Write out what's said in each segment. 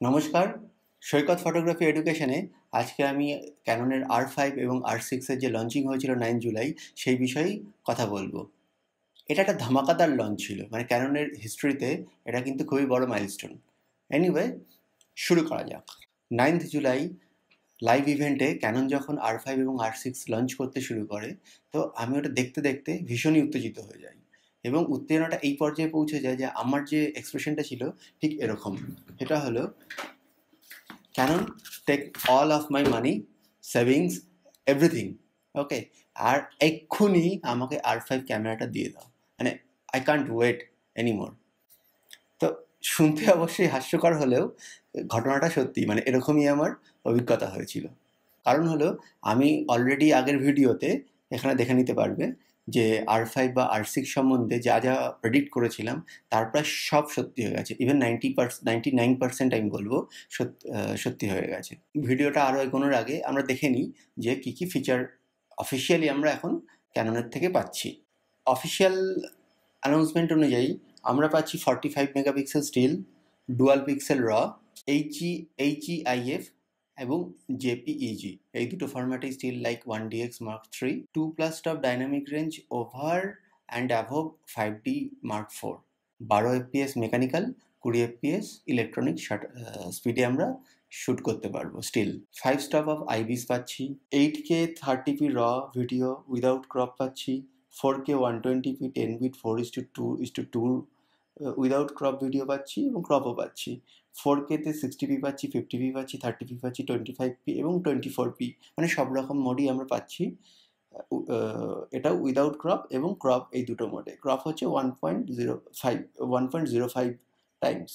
নমস্কার, সৈকত ফটোগ্রাফি এডুকেশনে আজকে আমি ক্যাননের আর ফাইভ এবং আর সিক্সের যে লঞ্চিং হয়েছিল নাইন জুলাই সেই বিষয়েই কথা বলব। এটা একটা ধামাকাদার লঞ্চ ছিল মানে ক্যাননের হিস্ট্রিতে এটা কিন্তু খুবই বড় মাইলস্টোন এনিওয়ে শুরু করা যাক। নাইন্থ জুলাই লাইভ ইভেন্টে ক্যানন যখন আর ফাইভ এবং আর সিক্স লঞ্চ করতে শুরু করে, তো আমি ওটা দেখতে দেখতে ভীষণই উত্তেজিত হয়ে যাই। এবং উত্তেজনাটা এই পর্যায়ে পৌঁছে যায় যে আমার যে এক্সপ্রেশনটা ছিল ঠিক এরকম। এটা হলো Canon take all of my money savings everything okay আর এক্ষুনি আমাকে আর ফাইভ ক্যামেরাটা দিয়ে দাও। মানে আই কান্ট ওয়েট এনিমোর তো শুনতে অবশ্যই হাস্যকর হলেও ঘটনাটা সত্যি মানে এরকমই আমার অভিজ্ঞতা হয়েছিল। কারণ হলো, আমি অলরেডি আগের ভিডিওতে এখানে দেখে নিতে পারবে যে আর ফাইভ বা আর সিক্স সম্বন্ধে যা যা প্রেডিক্ট করেছিলাম, তার প্রায় সব সত্যি হয়ে গেছে। Even ninety percent ninety nine percent আমি বলব সত্যি হয়ে গেছে। ভিডিওটা আরও এগোনোর আগে আমরা দেখে নিই যে কী কী ফিচার অফিসিয়ালি আমরা এখন ক্যাননের থেকে পাচ্ছি। অফিসিয়াল অ্যানাউন্সমেন্ট অনুযায়ী আমরা পাচ্ছি forty five megapixel still dual pixel র এইচই এইচইআইএফ এবং জেপিইজি এই দুটো ফরম্যাটে still like one DX mark three two plus top dynamic range over and above five D mark four বারো এফপিএস মেকানিক্যাল কুড়ি এফপিএস ইলেকট্রনিক স্পিডে আমরা শ্যুট করতে পারব still five stop of IBIS পাচ্ছি এইট কে থার্টি পি র video without crop পাচ্ছি four K one twenty P ten bit four is to two is to two without crop video পাচ্ছি এবং ক্রপও পাচ্ছি। ফোর কেতে সিক্সটি পি পাচ্ছি fifty P পাচ্ছি থার্টি পি পাচ্ছি টোয়েন্টি ফাইভ পি এবং টোয়েন্টি ফোর পি মানে সব রকম মোডই আমরা পাচ্ছি। এটা উইদাউট ক্রপ এবং ক্রপ এই দুটো মোডে ক্রপ হচ্ছে one point zero five one point zero five times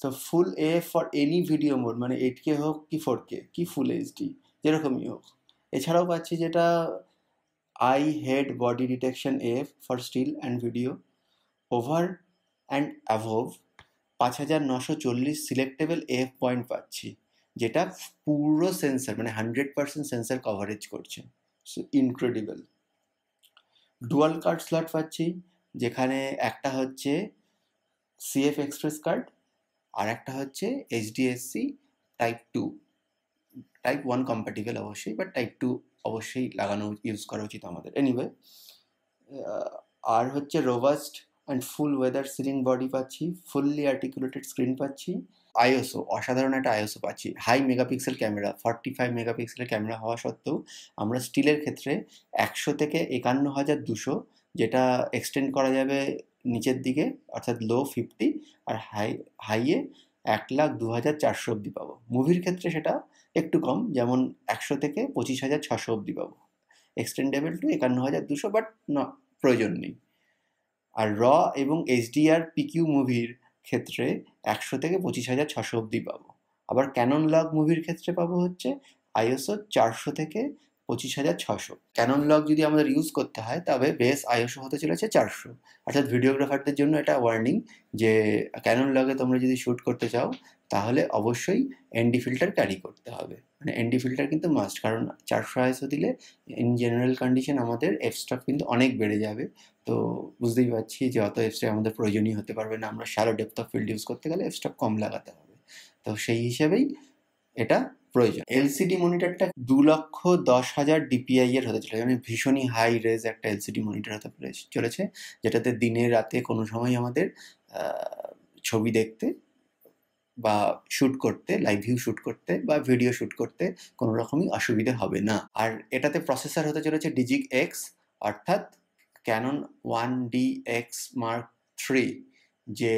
তো full a for any video mode মানে এইট কে হোক কি ফোর কে কি ফুল এইচডি যেরকমই হোক। এছাড়াও পাচ্ছি যেটা eye head body detection F for still and video over and above পাঁচ হাজার নশো চল্লিশ সিলেক্টেবল এফ পয়েন্ট পাচ্ছি, যেটা পুরো সেন্সার মানে হান্ড্রেড পার্সেন্ট সেন্সার কভারেজ করছে। So incredible dual card slot পাচ্ছি, যেখানে একটা হচ্ছে সিএফ এক্সপ্রেস কার্ড আর একটা হচ্ছে HDSC type two type one compatible অবশ্যই বাট টাইপ টু অবশ্যই লাগানো ইউজ করা উচিত আমাদের। এনিওয়ে আর হচ্ছে robust and full weather sealing body পাচ্ছি ফুললি আর্টিকুলেটেড স্ক্রিন পাচ্ছি আইওসো অসাধারণ একটা আইওসো পাচ্ছি। High megapixel camera forty five মেগাপিক্সেলের ক্যামেরা হওয়া সত্ত্বেও আমরা স্টিলের ক্ষেত্রে একশো থেকে একান্ন হাজার দুশো যেটা এক্সটেন্ড করা যাবে নিচের দিকে, অর্থাৎ লো ফিফটি আর হাই হাইয়ে এক লাখ দু হাজার চারশো অবধি পাবো। মুভির ক্ষেত্রে সেটা একটু কম, যেমন একশো থেকে পঁচিশ হাজার ছশো অবধি পাবো। এক্সটেন্ডেবল টু একান্ন হাজার দুশো বাট ন প্রয়োজন নেই। আর র এবং এসডিআর পিকিউ মুভির ক্ষেত্রে একশো থেকে পঁচিশ হাজার ছশো অবধি পাবো। আবার ক্যানন লগ মুভির ক্ষেত্রে পাবো হচ্ছে আইএসও চারশো থেকে পঁচিশ হাজার ছশো ক্যানন লগ যদি আমাদের ইউজ করতে হয়, তবে বেস আইএসও হতে চলেছে চারশো। অর্থাৎ ভিডিওগ্রাফারদের জন্য এটা ওয়ার্নিং যে ক্যানন লগে তোমরা যদি শ্যুট করতে চাও, তাহলে অবশ্যই এনডি ফিল্টার ক্যারি করতে হবে। মানে এনডি ফিল্টার কিন্তু মাস্ট কারণ চারশো আইএসও দিলে ইন জেনারেল কন্ডিশন আমাদের এফ স্টক কিন্তু অনেক বেড়ে যাবে। তো বুঝতেই পারছি যে, অত এফ স্টক আমাদের প্রয়োজনীয় হতে পারবে না। আমরা shallow depth of field use করতে গেলে এফ স্টক কম লাগাতে হবে। তো সেই হিসেবেই এটা প্রয়োজন। এলসিডি মনিটরটা দু লক্ষ দশ হাজার ডিপিআই এর হতে চলেছে। মানে ভীষণই হাই রেজ একটা এলসিডি মনিটর হতে চলেছে, যেটাতে দিনে রাতে কোনো সময় আমাদের ছবি দেখতে বা শ্যুট করতে লাইভ ভিউ শ্যুট করতে বা ভিডিও শ্যুট করতে কোনো রকমই অসুবিধে হবে না। আর এটাতে প্রসেসর হতে চলেছে ডিজিক এক্স অর্থাৎ Canon one D X mark three যে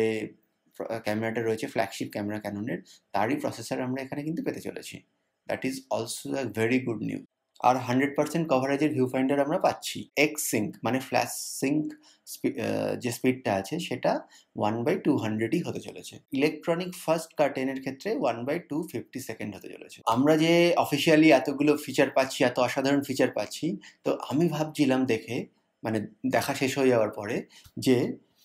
ক্যামেরাটা রয়েছে ফ্ল্যাগশিপ ক্যামেরা ক্যাননের তারই প্রসেসর আমরা এখানে কিন্তু পেতে চলেছি। That is also a very good news R hundred percent কভারেজের ভিউ ফাইন্ডার আমরা পাচ্ছি। এক্স সিঙ্ক মানে ফ্ল্যাশ সিঙ্ক যে স্পিডটা আছে, সেটা ওয়ান বাই টু হান্ড্রেডই হতে চলেছে। ইলেকট্রনিক ফার্স্ট কার্টেনের ক্ষেত্রে one by two fifty second হতে চলেছে। আমরা যে অফিসিয়ালি এতগুলো ফিচার পাচ্ছি, এত অসাধারণ ফিচার পাচ্ছি, তো আমি ভাবছিলাম দেখে মানে দেখা শেষ হয়ে যাওয়ার পরে, যে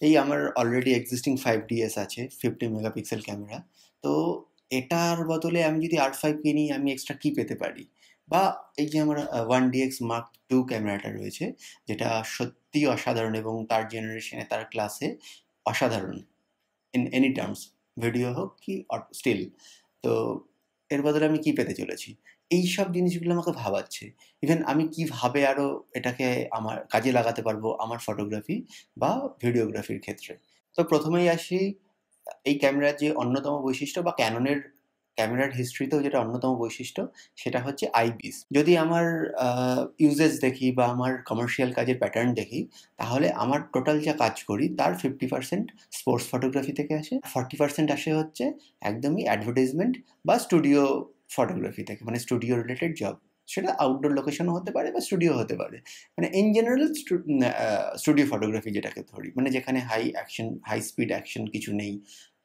এই আমার অলরেডি এক্সিস্টিং ফাইভ ডিএস আছে ফিফটি মেগাপিক্সেল ক্যামেরা তো এটার বদলে আমি যদি আর ফাইভ কিনি, আমি এক্সট্রা কী পেতে পারি? বা এই যে আমার ওয়ান ডিএক্স মার্ক টু ক্যামেরাটা রয়েছে, যেটা সত্যি অসাধারণ এবং তার জেনারেশনে তার ক্লাসে অসাধারণ। ইন এনি টার্মস ভিডিও হোক কি স্টিল তো এর বদলে আমি কি পেতে চলেছি? এই সব জিনিসগুলো আমাকে ভাবাচ্ছে। ইভেন আমি কীভাবে আরও এটাকে আমার কাজে লাগাতে পারব আমার ফটোগ্রাফি বা ভিডিওগ্রাফির ক্ষেত্রে? তো প্রথমেই আসি এই ক্যামেরার যে অন্যতম বৈশিষ্ট্য বা ক্যাননের ক্যামেরার হিস্ট্রিতেও যেটা অন্যতম বৈশিষ্ট্য, সেটা হচ্ছে আইবিস যদি আমার ইউজেস দেখি বা আমার কমার্শিয়াল কাজের প্যাটার্ন দেখি, তাহলে আমার টোটাল যা কাজ করি, তার ফিফটি পার্সেন্ট স্পোর্টস ফটোগ্রাফি থেকে আসে ফর্টি পার্সেন্ট আসে হচ্ছে একদমই অ্যাডভার্টাইজমেন্ট বা স্টুডিও ফটোগ্রাফি থেকে মানে স্টুডিও রিলেটেড জব সেটা আউটডোর লোকেশনও হতে পারে বা স্টুডিও হতে পারে। মানে ইন জেনারেল স্টুডিও ফটোগ্রাফি যেটাকে ধরি মানে যেখানে high action high speed action কিছু নেই,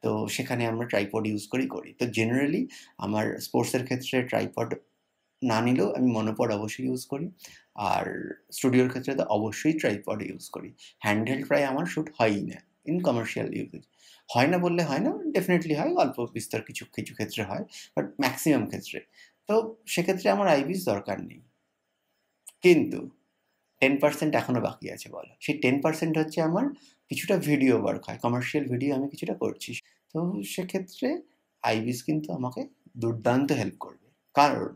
তো সেখানে আমরা ট্রাইপড ইউজ করি করি। তো জেনারেলি আমার স্পোর্টসের ক্ষেত্রে ট্রাইপড না নিলেও আমি মনোপড অবশ্যই ইউজ করি, আর স্টুডিওর ক্ষেত্রে তো অবশ্যই ট্রাইপড ইউজ করি। হ্যান্ডহেল্ড প্রায় আমার শ্যুট হয়ই না ইন কমার্শিয়াল ইউজেজ হয় না বললে হয় না ডেফিনেটলি হয়, অল্প বিস্তর কিছু কিছু ক্ষেত্রে হয় বাট ম্যাক্সিমাম ক্ষেত্রে। তো সেক্ষেত্রে আমার আইবিস দরকার নেই। কিন্তু টেন পার্সেন্ট এখনও বাকি আছে বলো। সেই টেন পার্সেন্ট হচ্ছে আমার কিছুটা ভিডিও ওয়ার্ক হয় কমার্শিয়াল ভিডিও আমি কিছুটা করছি। তো সেক্ষেত্রে আইবিস কিন্তু আমাকে দুর্দান্ত হেল্প করবে। কারণ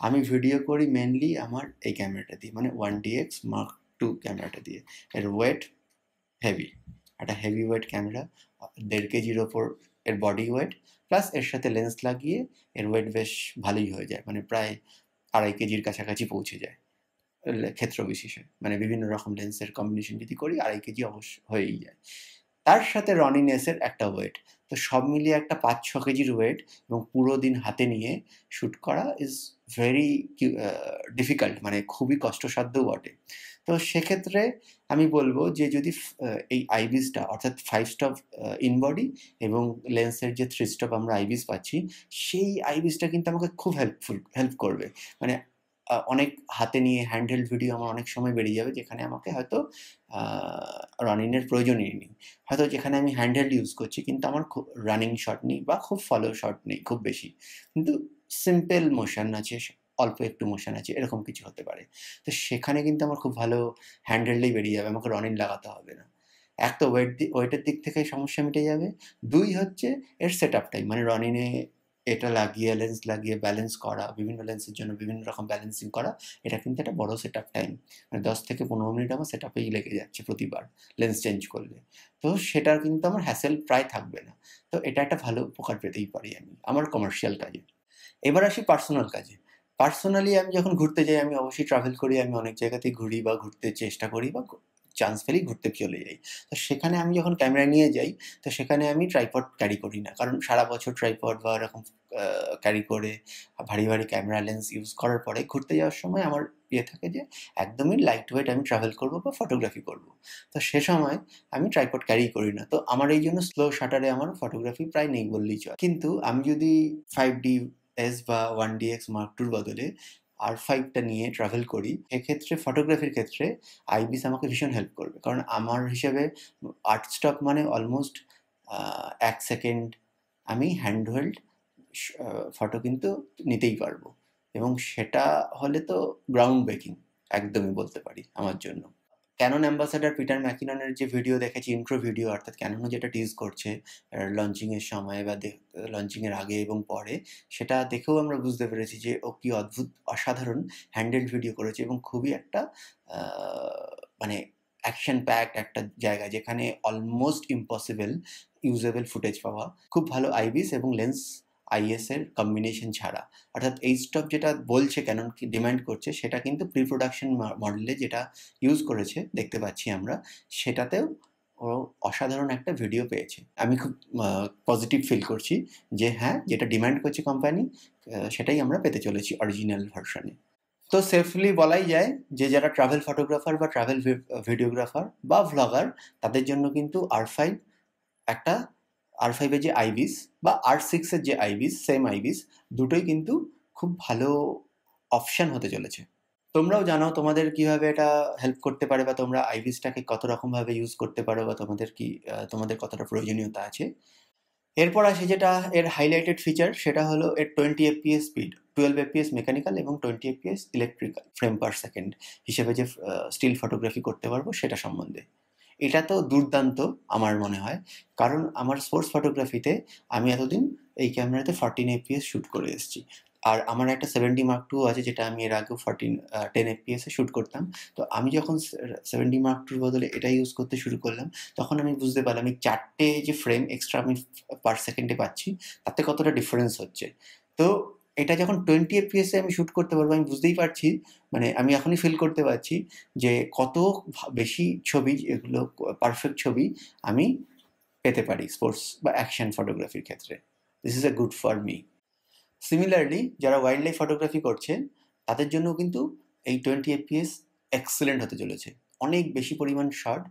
আমি ভিডিও করি মেনলি আমার এই ক্যামেরাটা দিয়ে মানে one D X mark two ক্যামেরাটা দিয়ে। এর ওয়েট হেভি একটা হেভি ওয়েট ক্যামেরা দেড় কেজির ওপর এর বডি ওয়েট প্লাস এর সাথে লেন্স লাগিয়ে এর ওয়েট বেশ ভালোই হয়ে যায়। মানে প্রায় আড়াই কেজির কাছাকাছি পৌঁছে যায়। ক্ষেত্র বিশেষে। মানে বিভিন্ন রকম লেন্সের কম্বিনেশন যদি করি, আড়াই কেজি অবশ্য হয়েই যায়। তার সাথে রনিনেসের একটা ওয়েট তো সব মিলিয়ে একটা পাঁচ ছ কেজির ওয়েট এবং পুরো দিন হাতে নিয়ে শ্যুট করা ইজ ভেরি ডিফিকাল্ট মানে খুবই কষ্টসাধ্য বটে। তো সেক্ষেত্রে আমি বলব যে যদি এই আইবিসটা অর্থাৎ ফাইভ স্টপ ইন বডি এবং লেন্সের যে থ্রি স্টপ আমরা আইবিস পাচ্ছি, সেই আইবিসটা কিন্তু আমাকে খুব হেল্পফুল হেল্প করবে। মানে অনেক হাতে নিয়ে হ্যান্ডহেল্ড ভিডিও আমার অনেক সময় বেরিয়ে যাবে যেখানে আমাকে হয়তো রানিংয়ের প্রয়োজনই নেই। হয়তো যেখানে আমি হ্যান্ডহেল্ড ইউজ করছি কিন্তু আমার খুব রানিং শট নেই বা খুব ফলো শট নেই খুব বেশি। কিন্তু সিম্পল মোশন আছে অল্প একটু মোশন আছে, এরকম কিছু হতে পারে। তো সেখানে কিন্তু আমার খুব ভালো হ্যান্ডহেল্ডেই বেরিয়ে যাবে, আমাকে রনিং লাগাতে হবে না। এক তো ওয়েট ওয়েটের দিক থেকে সমস্যা মিটে যাবে। দুই হচ্ছে এর সেট আপ টাইম মানে রনিনে এটা লাগিয়ে লেন্স লাগিয়ে ব্যালেন্স করা, বিভিন্ন লেন্সের জন্য বিভিন্ন রকম ব্যালেন্সিং করা, এটা কিন্তু একটা বড় সেট আপ টাইম মানে দশ থেকে পনেরো মিনিট আমার সেট আপেই লেগে যাচ্ছে প্রতিবার লেন্স চেঞ্জ করলে। তো সেটার কিন্তু আমার হ্যাসেল প্রায় থাকবে না। তো এটা একটা ভালো উপকার পেতেই পারি আমি, আমার কমার্শিয়াল কাজে। এবার আসি পার্সোনাল কাজে। পার্সোনালি আমি যখন ঘুরতে যাই, আমি অবশ্যই ট্রাভেল করি, আমি অনেক জায়গাতেই ঘুরি বা ঘুরতে চেষ্টা করি বা চান্স পেলেই ঘুরতে চলে যাই। তো সেখানে আমি যখন ক্যামেরা নিয়ে যাই, তো সেখানে আমি ট্রাইপড ক্যারি করি না। কারণ সারা বছর ট্রাইপড বা এরকম ক্যারি করে, ভারী ভারী ক্যামেরা লেন্স ইউজ করার পরে ঘুরতে যাওয়ার সময় আমার ইয়ে থাকে যে, একদমই লাইট ওয়েট আমি ট্রাভেল করব বা ফটোগ্রাফি করব। তো সে সময় আমি ট্রাইপড ক্যারি করি না। তো আমার এই জন্য স্লো শাটারে আমার ফটোগ্রাফি প্রায় নেই বললেই চলে। কিন্তু আমি যদি ফাইভ ডি এস বা ওয়ান ডি এক্স মার্ক টুর বদলে আর ফাইভটা নিয়ে ট্রাভেল করি, এক্ষেত্রে ফটোগ্রাফির ক্ষেত্রে আইবিস আমাকে ভীষণ হেল্প করবে। কারণ আমার হিসেবে আর্ট স্টপ মানে অলমোস্ট এক সেকেন্ড আমি হ্যান্ডহেল্ড ফটো কিন্তু নিতেই পারব। এবং সেটা হলে তো গ্রাউন্ড ব্রেকিং একদমই বলতে পারি আমার জন্য। ক্যানন অ্যাম্বাসাডার পিটার ম্যাকিননের যে ভিডিও দেখেছি ইন্ট্রো ভিডিও অর্থাৎ ক্যাননও যেটা টিজ করছে লঞ্চিংয়ের সময় বা লঞ্চিংয়ের আগে এবং পরে, সেটা দেখেও আমরা বুঝতে পেরেছি যে ও কি অদ্ভুত, অসাধারণ হ্যান্ডেল ভিডিও করেছে এবং খুবই একটা মানে অ্যাকশন প্যাক একটা জায়গা যেখানে অলমোস্ট ইম্পসিবল ইউজেবল ফুটেজ পাওয়া। খুব ভালো আইবিস এবং লেন্স আইএস এর কম্বিনেশন ছাড়া। অর্থাৎ এই স্টপ যেটা বলছে কেন কি ডিমান্ড করছে, সেটা কিন্তু প্রি প্রোডাকশন মডেলে যেটা ইউজ করেছে, দেখতে পাচ্ছি আমরা, সেটাতেও ও অসাধারণ একটা ভিডিও পেয়েছে। আমি খুব পজিটিভ ফিল করছি যে হ্যাঁ যেটা ডিমান্ড করছে কোম্পানি সেটাই আমরা পেতে চলেছি অরিজিনাল ভার্সনে তো সেফলি বলাই যায় যে যারা ট্রাভেল ফটোগ্রাফার বা ট্রাভেল ভিডিওগ্রাফার বা ভ্লগার তাদের জন্য কিন্তু আর ফাইভ একটা আর ফাইভের যে আইবিস বা আর সিক্সের যে আইবিস সেম আইবিস দুটোই কিন্তু খুব ভালো অপশান হতে চলেছে। তোমরাও জানো তোমাদের কীভাবে এটা হেল্প করতে পারে বা তোমরা আইবিসটাকে কত রকমভাবে ইউজ করতে পারো বা তোমাদের কি তোমাদের কতটা প্রয়োজনীয়তা আছে। এরপর আসে যেটা, এর হাইলাইটেড ফিচার সেটা হলো এর twenty FPS speed twelve FPS mechanical এবং twenty FPS electrical frame per second হিসেবে যে স্টিল ফটোগ্রাফি করতে পারব সেটা সম্বন্ধে। এটা তো দুর্দান্ত আমার মনে হয়। কারণ আমার স্পোর্টস ফটোগ্রাফিতে আমি এতদিন এই ক্যামেরাতে ফর্টিন এফপিএস শ্যুট করে এসেছি। আর আমার একটা সেভেন্টি মার্ক টু আছে যেটা আমি এর আগেও ফর্টিন টেন এফপিএসে শ্যুট করতাম। তো আমি যখন সেভেন্টি মার্ক টুর বদলে এটা ইউজ করতে শুরু করলাম, তখন আমি বুঝতে পারলাম এই চারটে যে ফ্রেম এক্সট্রা আমি পার সেকেন্ডে পাচ্ছি, তাতে কতটা ডিফারেন্স হচ্ছে। তো এটা যখন টোয়েন্টি এফপিএসে আমি শ্যুট করতে পারব, আমি বুঝতেই পারছি মানে আমি এখনই ফিল করতে পারছি যে কত বেশি ছবি, এগুলো পারফেক্ট ছবি আমি পেতে পারি স্পোর্টস বা অ্যাকশন ফটোগ্রাফির ক্ষেত্রে। This is a good for me similarly যারা ওয়াইল্ড লাইফ ফটোগ্রাফি করছেন তাদের জন্য কিন্তু এই টোয়েন্টি এফপিএস এক্সেলেন্ট হতে চলেছে। অনেক বেশি পরিমাণ শট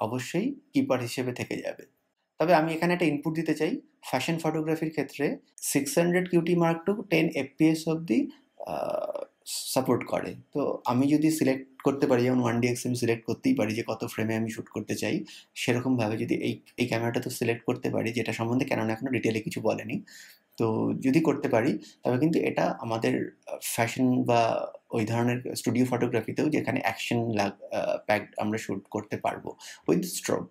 অবশ্যই কিপার হিসেবে থেকে যাবে। তবে আমি এখানে একটা ইনপুট দিতে চাই। ফ্যাশন ফটোগ্রাফির ক্ষেত্রে six hundred QT mark two ten FPS অবধি সাপোর্ট করে। তো আমি যদি সিলেক্ট করতে পারি, যেমন ওয়ান ডিএক্স আমি সিলেক্ট করতেই পারি যে কত ফ্রেমে আমি শ্যুট করতে চাই, সেরকমভাবে যদি এই এই ক্যামেরাটা তো সিলেক্ট করতে পারি, যেটা সম্বন্ধে কেননা এখনও ডিটেলে কিছু বলেনি, তো যদি করতে পারি, তবে কিন্তু এটা আমাদের ফ্যাশন বা ওই ধরনের স্টুডিও ফটোগ্রাফিতেও যেখানে অ্যাকশন লাগ প্যাক আমরা শ্যুট করতে পারব উইথ স্ট্রোক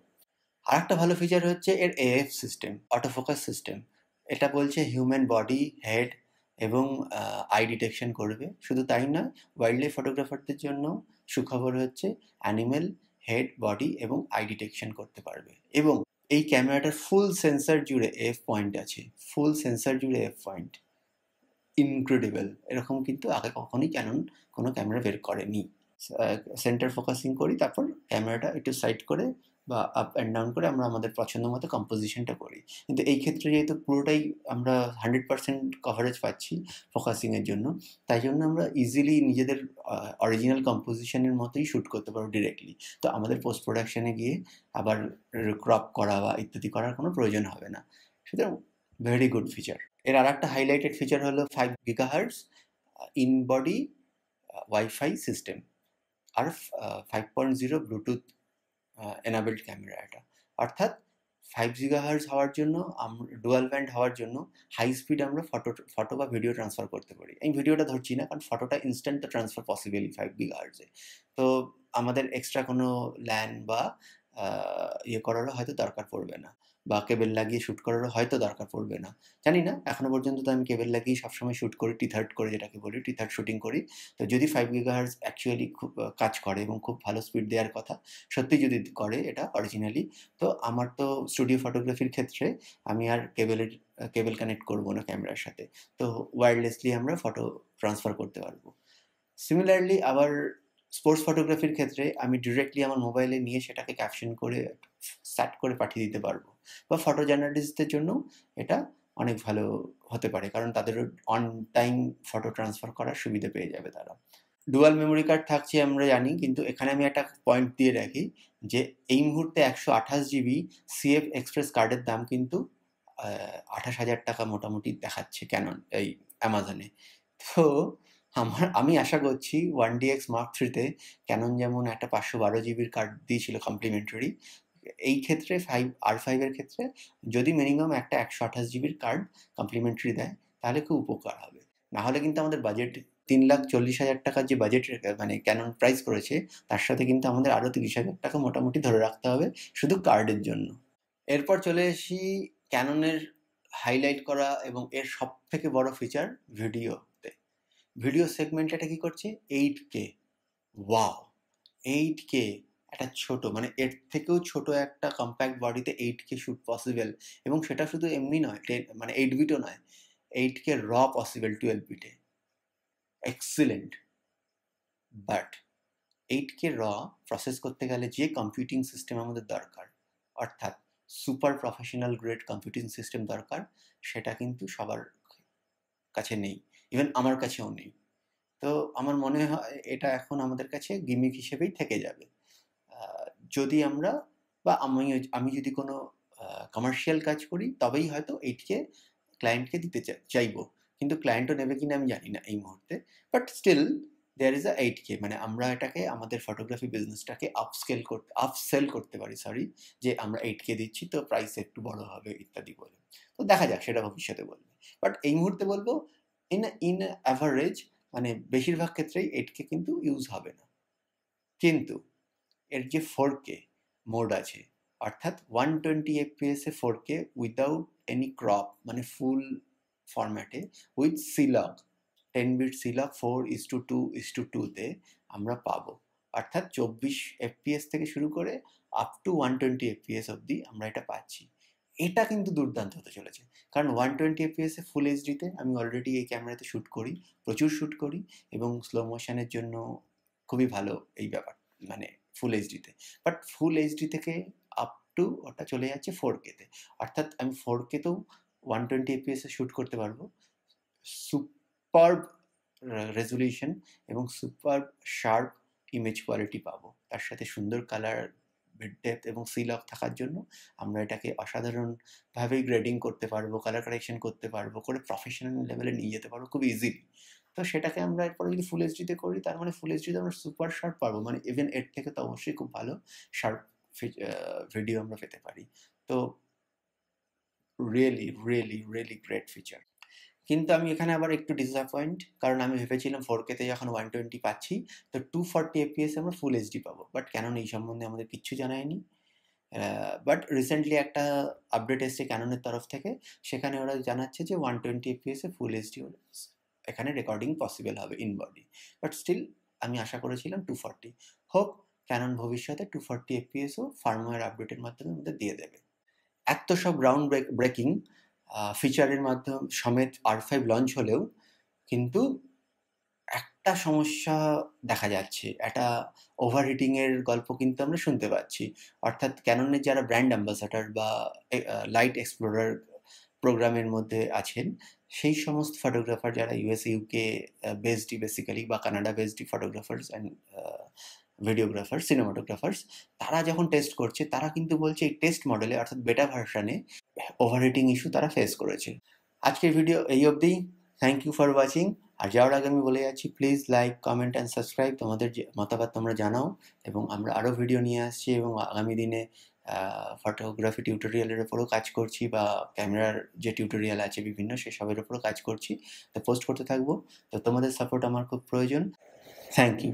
আর একটা ভালো ফিচার হচ্ছে এর এএফ সিস্টেম অটোফোকাস সিস্টেম এটা বলছে হিউম্যান বডি হেড এবং আই ডিটেকশন করবে। শুধু তাই নয় ওয়াইল্ড লাইফ ফটোগ্রাফারদের জন্য সুখবর হচ্ছে অ্যানিমেল হেড বডি এবং আই ডিটেকশন করতে পারবে। এবং এই ক্যামেরাটার ফুল সেন্সার জুড়ে এফ পয়েন্ট আছে। ফুল সেন্সার জুড়ে এফ পয়েন্ট ইনক্রেডিবল এরকম কিন্তু আগে কখনোই ক্যানন কোনো ক্যামেরা বের করেনি। সেন্টার ফোকাসিং করি, তারপর ক্যামেরাটা একটু সাইড করে বা আপ অ্যান্ড ডাউন করে আমরা আমাদের পছন্দ মতো কম্পোজিশনটা করি। কিন্তু এই ক্ষেত্রে যেহেতু পুরোটাই আমরা হান্ড্রেড পার্সেন্ট কভারেজ পাচ্ছি ফোকাসিংয়ের জন্য, তাই জন্য আমরা ইজিলি নিজেদের অরিজিনাল কম্পোজিশনের মতোই শ্যুট করতে পারব ডিরেক্টলি তো আমাদের পোস্ট প্রোডাকশানে গিয়ে আবার ক্রপ করা বা ইত্যাদি করার কোনো প্রয়োজন হবে না। সুতরাং ভেরি গুড ফিচার এর আর একটা হাইলাইটেড ফিচার হলো five gigahertz in body wifi system R five point zero Bluetooth enabled camera এটা। অর্থাৎ ফাইভ জিগাহার্স হওয়ার জন্য আমরা ডুয়াল ব্যান্ড হওয়ার জন্য হাই স্পিড আমরা ফটো ফটো বা ভিডিও ট্রান্সফার করতে পারি। আমি ভিডিওটা ধরছি না, কারণ ফটোটা ইনস্ট্যান্ট ট্রান্সফার পসিবলই ফাইভ গিগাহার্সে তো আমাদের এক্সট্রা কোনো ল্যান বা ইয়ে করারও হয়তো দরকার পড়বে না। বা কেবেল লাগিয়ে শ্যুট করারও হয়তো দরকার পড়বে না। জানি না, এখনও পর্যন্ত তো আমি কেবেল লাগিয়ে সবসময় শ্যুট করি টি থার্ড করে যেটাকে বলি টি থার্ড শ্যুটিং করি। তো যদি ফাইভ গিগাহার্স অ্যাকচুয়ালি খুব কাজ করে এবং খুব ভালো স্পিড দেওয়ার কথা, সত্যি যদি করে এটা অরিজিনালি তো আমার তো স্টুডিও ফটোগ্রাফির ক্ষেত্রে আমি আর কেবেলের, কেবেল কানেক্ট করব না ক্যামেরার সাথে। তো ওয়্যারলেসলি আমরা ফটো ট্রান্সফার করতে পারব। সিমিলারলি আবার স্পোর্টস ফটোগ্রাফির ক্ষেত্রে আমি ডিরেক্টলি আমার মোবাইলে নিয়ে সেটাকে ক্যাপশন করে স্যাট করে পাঠিয়ে দিতে পারব। বা ফটো জার্নালিস্টদের জন্য এটা অনেক ভালো হতে পারে। কারণ তাদের অন টাইম ফটো ট্রান্সফার করার সুবিধা পেয়ে যাবে তারা। ডুয়াল মেমোরি কার্ড থাকছে আমরা জানি, কিন্তু এখানে আমি একটা পয়েন্ট দিয়ে রাখি যে এই মুহূর্তে একশো আঠাশ জিবি সিএফ এক্সপ্রেস কার্ডের দাম কিন্তু আঠাশ হাজার টাকা মোটামুটি দেখাচ্ছে কেন এই অ্যামাজনে তো আমার, আমি আশা করছি ওয়ান ডি এক্স মার্ক থ্রিতে ক্যানন যেমন একটা পাঁচশো বারো জিবির কার্ড দিয়েছিল কমপ্লিমেন্টারি এই ক্ষেত্রে ফাইভ আর ফাইভের ক্ষেত্রে যদি মিনিমাম একটা একশো আঠাশ জিবির কার্ড কমপ্লিমেন্টারি দেয়, তাহলে খুব উপকার হবে। না হলে কিন্তু আমাদের বাজেট তিন লাখ চল্লিশ হাজার টাকার যে বাজেট মানে ক্যানন প্রাইস করেছে, তার সাথে কিন্তু আমাদের আরও তিরিশ হাজার টাকা মোটামুটি ধরে রাখতে হবে শুধু কার্ডের জন্য। এরপর চলে এসি ক্যাননের হাইলাইট করা এবং এর সব থেকে বড় ফিচার ভিডিওতে। ভিডিও সেগমেন্ট এটা কী করছে? Eight K wow eight K একটা ছোট মানে এর থেকেও ছোট একটা কম্প্যাক্ট বডিতে এইট কে শ্যুট পসিবল এবং সেটা শুধু এমনি নয় মানে এইট বিটও নয় eight K raw possible twelve বিটে excellent but eight K raw process করতে গেলে যে কম্পিউটিং সিস্টেম আমাদের দরকার, অর্থাৎ super professional grade computing system দরকার, সেটা কিন্তু সবার কাছে নেই ইভেন আমার কাছেও নেই। তো আমার মনে হয় এটা এখন আমাদের কাছে গিমিক হিসেবেই থেকে যাবে। যদি আমরা বা আমি আমি যদি কোনো কমার্শিয়াল কাজ করি, তবেই হয়তো এইটকে ক্লায়েন্টকে দিতে চাইব। কিন্তু ক্লায়েন্টও নেবে কিনা আমি জানি না এই মুহূর্তে। But still there is a eight K মানে আমরা এটাকে আমাদের ফটোগ্রাফি বিজনেসটাকে আপস্কেল করতে আপসেল করতে পারি সরি যে আমরা এইট কে দিচ্ছি, তো প্রাইস একটু বড় হবে, ইত্যাদি বলে। তো দেখা যাক, সেটা ভবিষ্যতে বলবে। বাট এই মুহূর্তে বলব ইন ইন অ্যাভারেজ মানে বেশিরভাগ ক্ষেত্রেই এইট কে কিন্তু ইউজ হবে না। কিন্তু এর যে ফোর কে মোড আছে, অর্থাৎ ওয়ান টোয়েন্টি এফপিএস এ four K without any crop মানে ফুল ফরম্যাটে with C log ten bit C log four is two two is two টুতে আমরা পাবো। অর্থাৎ চব্বিশ এফপিএস থেকে শুরু করে up to one twenty FPS অবধি আমরা এটা পাচ্ছি। এটা কিন্তু দুর্দান্ত হতে চলেছে। কারণ ওয়ান টোয়েন্টি এফপিএসে ফুল এইচডিতে আমি অলরেডি এই ক্যামেরাতে শ্যুট করি, প্রচুর শ্যুট করি এবং স্লো মোশনের জন্য খুবই ভালো এই ব্যাপার মানে ফুল এইচডিতে বাট ফুল এইচডি থেকে আপ টু ওটা চলে যাচ্ছে ফোর কেতে অর্থাৎ আমি ফোর কেতেও ওয়ান টোয়েন্টি এফপিএসে শ্যুট করতে পারব। সুপার রেজুলেশন এবং সুপার শার্প ইমেজ কোয়ালিটি পাবো। তার সাথে সুন্দর কালার ডেপথ এবং সিলক থাকার জন্য আমরা এটাকে অসাধারণভাবেই গ্রেডিং করতে পারব কালার কারেকশন করতে পারব, করে প্রফেশনাল লেভেলে নিয়ে যেতে পারব খুব ইজিলি তো সেটাকে আমরা এরপরে যদি ফুল এইচডিতে করি, তার মানে ফুল এইচডিতে আমরা সুপার শার্প পাবো। মানে ইভেন এর থেকে তো অবশ্যই খুব ভালো শার্প ভিডিও আমরা পেতে পারি। তো really really really great feature কিন্তু আমি এখানে আবার একটু ডিসঅ্যাপয়েন্ট কারণ আমি ভেবেছিলাম ফোর কেতে যখন ওয়ান টোয়েন্টি পাচ্ছি, তো টু ফর্টি এফপিএস আমরা ফুল এইচডি পাবো। বাট কেন এই সম্বন্ধে আমাদের কিচ্ছু জানায়নি। বাট রিসেন্টলি একটা আপডেট এসছে ক্যাননের তরফ থেকে। সেখানে ওরা জানাচ্ছে যে ওয়ান টোয়েন্টি এফপিএসে ফুল এইচডি এখানে রেকর্ডিং পসিবল হবে ইন বডি বাট স্টিল আমি আশা করেছিলাম টু ফর্টি হোক ক্যানন ভবিষ্যতে টু ফর্টি এফপিএসও ফার্মওয়্যার আপডেটের মাধ্যমে আমাদের দিয়ে দেবে। এত সব গ্রাউন্ড ব্রেকিং ফিচারের মাধ্যম, সমেত আর ফাইভ লঞ্চ হলেও কিন্তু একটা সমস্যা দেখা যাচ্ছে। একটা ওভারহিটিংয়ের গল্প কিন্তু আমরা শুনতে পাচ্ছি। অর্থাৎ ক্যাননের যারা ব্র্যান্ড অ্যাম্বাসাডার বা লাইট এক্সপ্লোরার প্রোগ্রামের মধ্যে আছেন সেই সমস্ত ফটোগ্রাফার যারা ইউএস ইউকে বেসডি বেসিক্যালি বা Canada based photographers and videographer cinematographers তারা যখন টেস্ট করছে, তারা কিন্তু বলছে এই টেস্ট মডেলে অর্থাৎ বেটা ভার্সানে ওভারহিটিং ইস্যু তারা ফেস করেছে। আজকের ভিডিও এই অবধিই থ্যাংক ইউ ফর ওয়াচিং আর যাওয়ার আগে আমি বলে যাচ্ছি please like comment and subscribe তোমাদের যে মতামত তোমরা জানাও। এবং আমরা আরও ভিডিও নিয়ে আসছি এবং আগামী দিনে ফটোগ্রাফি টিউটোরিয়ালের ওপরও কাজ করছি বা ক্যামেরার যে টিউটোরিয়াল আছে বিভিন্ন সেসবের ওপরও কাজ করছি। তো পোস্ট করতে থাকব। তো তোমাদের সাপোর্ট আমার খুব প্রয়োজন। Thank you